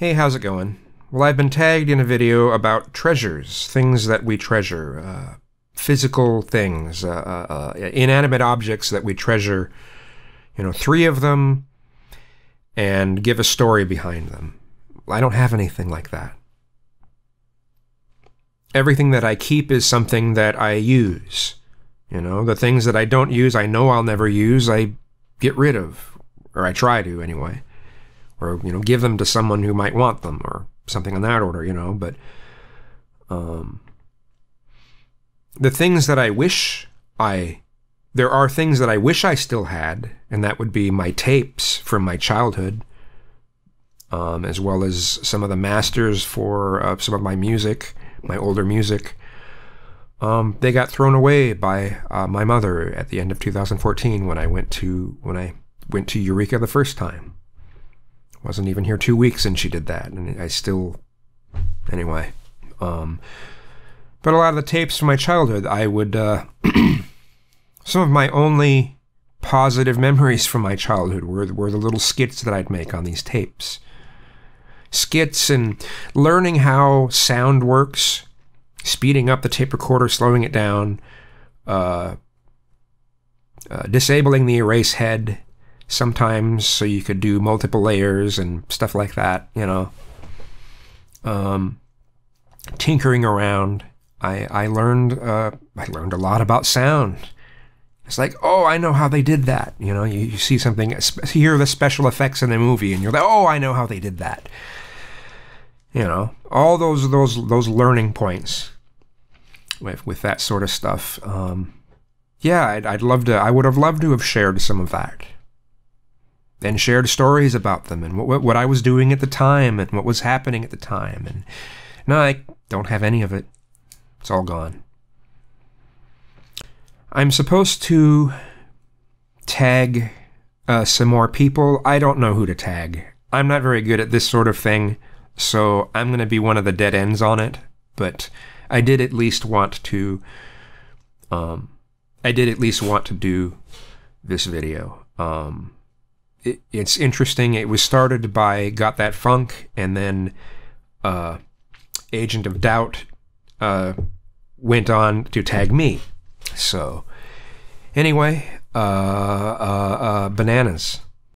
Hey, how's it going? Well, I've been tagged in a video about treasures, things that we treasure, uh, physical things, uh, uh, uh, inanimate objects that we treasure. You know, three of them, and give a story behind them. I don't have anything like that. Everything that I keep is something that I use. You know, the things that I don't use, I know I'll never use, I get rid of, or I try to anyway or you know give them to someone who might want them or something in that order you know but um, the things that i wish i there are things that i wish i still had and that would be my tapes from my childhood um, as well as some of the masters for uh, some of my music my older music. Um, they got thrown away by uh, my mother at the end of 2014 when i went to when i went to eureka the first time wasn't even here two weeks and she did that, and I still, anyway. Um, but a lot of the tapes from my childhood, I would, uh, some of my only positive memories from my childhood were, were the little skits that I'd make on these tapes. Skits and learning how sound works, speeding up the tape recorder, slowing it down, uh, uh, disabling the erase head, sometimes so you could do multiple layers and stuff like that, you know. Um, tinkering around, I I learned uh, I learned a lot about sound. It's like, oh, I know how they did that. You know, you, you see something, hear the special effects in the movie, and you're like, oh, I know how they did that. You know, all those those those learning points with with that sort of stuff. Um, yeah, I'd, I'd love to. I would have loved to have shared some of that and shared stories about them and what, what I was doing at the time and what was happening at the time. And no, I don't have any of it. It's all gone. I'm supposed to tag uh, some more people. I don't know who to tag. I'm not very good at this sort of thing, so I'm going to be one of the dead ends on it. But I did at least want to. Um, I did at least want to do this video. Um, it, it's interesting. It was started by Got That Funk, and then uh, Agent of Doubt uh, went on to tag me. So, anyway, uh, uh, uh bananas.